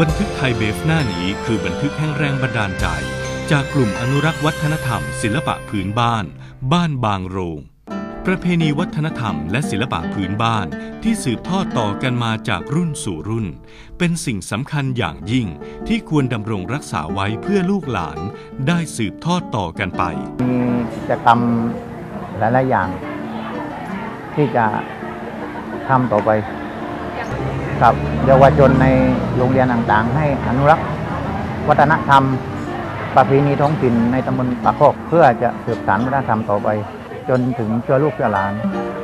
บันทึกไทยเบฟหน้านี้คือบันทึกแห่งแรงบันดาลใจ จากกลุ่มอนุรักษ์วัฒนธรรม ศิลปะพื้นบ้าน บ้านบางโรง ประเพณีวัฒนธรรมและศิลปะพื้นบ้านที่สืบทอดต่อกันมาจากรุ่นสู่รุ่น เป็นสิ่งสำคัญอย่างยิ่งที่ควรดำรงรักษาไว้เพื่อลูกหลาน ได้สืบทอดต่อกันไป มีกิจกรรมหลายๆอย่าง ที่จะทำต่อไป กับเยาวชนในโรงเรียนต่างๆ ให้อนุรักษ์ วัฒนธรรม ประเพณีท้องถิ่นในตำบลปากโคกเพื่อจะสืบสานวัฒนธรรมต่อไป จนถึงเชื้อลูกเชื้อหลาน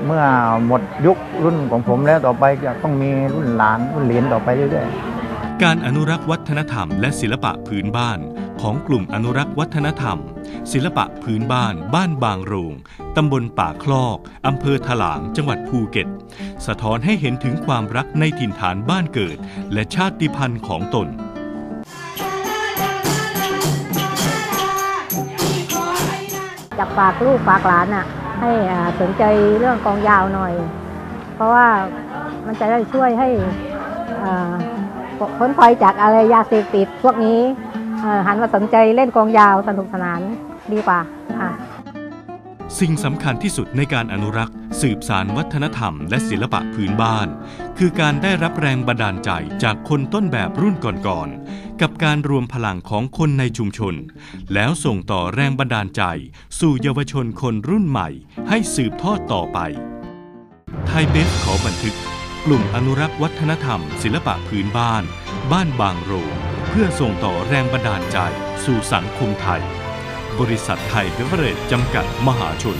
เมื่อหมดยุครุ่นของผมแล้วต่อไปจะต้องมีรุ่นหลานรุ่นเหลนต่อไปเรื่อยๆ การอนุรักษ์วัฒนธรรมและศิลปะพื้นบ้าน ของกลุ่มอนุรักษ์วัฒนธรรม ศิลปะพื้นบ้าน บ้านบางโรงตำบลป่าคลอกอำเภอถลางจังหวัดภูเก็ต สะท้อนให้เห็นถึงความรักในถิ่นฐานบ้านเกิด และชาติพันธุ์ของตนอยากฝากลูกฝากหลานอะ ให้สนใจเรื่องกองยาวหน่อย เพราะว่ามันจะได้ช่วยให้อ่า พ้นภัยจากอะไรยาเสพติดพวกนี้หันมาสนใจเล่นกองยาวสนุกสนานดีกว่าค่ะสิ่งสำคัญที่สุดในการอนุรักษ์ สืบสารวัฒนธรรม และศิลปะพื้นบ้าน คือการได้รับแรงบันดาลใจจากคนต้นแบบรุ่นก่อนๆกับการรวมพลังของคนในชุมชน แล้วส่งต่อแรงบันดาลใจ สู่เยาวชนคนรุ่นใหม่ ให้สืบทอดต่อไป ไทยเบฟขอบันทึก กลุ่มอนุรักษ์วัฒนธรรม ศิลปะพื้นบ้าน บ้านบางโรงเพื่อส่งต่อแรงบันดาลใจสู่สังคมไทย บริษัทไทยเบเวอเรจจำกัดมหาชน